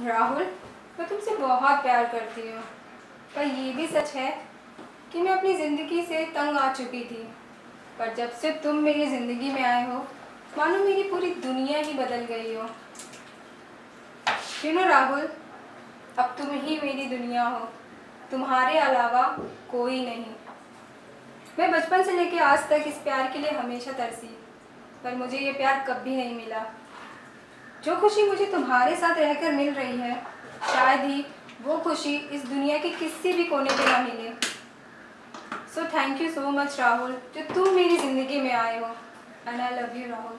राहुल, मैं तुमसे बहुत प्यार करती हूँ। पर ये भी सच है कि मैं अपनी ज़िंदगी से तंग आ चुकी थी। पर जब से तुम मेरी ज़िंदगी में आए हो, मानो मेरी पूरी दुनिया ही बदल गई हो। You know Rahul? अब तुम ही मेरी दुनिया हो। तुम्हारे अलावा कोई नहीं। मैं बचपन से लेकर आज तक इस प्यार के लिए हमेशा तरसी, पर मुझे ये प्यार कभी नहीं मिला। जो खुशी मुझे तुम्हारे साथ रहकर मिल रही है, शायद ही वो खुशी इस दुनिया के किसी भी कोने पे ना मिले। So thank you so much Rahul जो तुम मेरी ज़िंदगी में आए हो and I love you Rahul